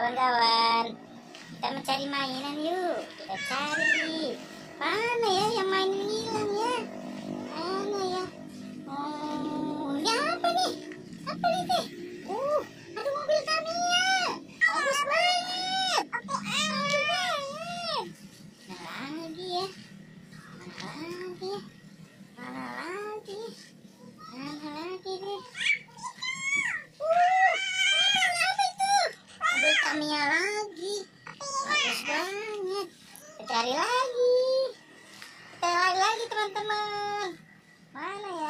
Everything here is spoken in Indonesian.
kawan-kawan. Kita mencari mainan yuk. Kita Tamiya lagi. Bagus banget. Cari lagi. Cari lagi teman-teman. Mana ya?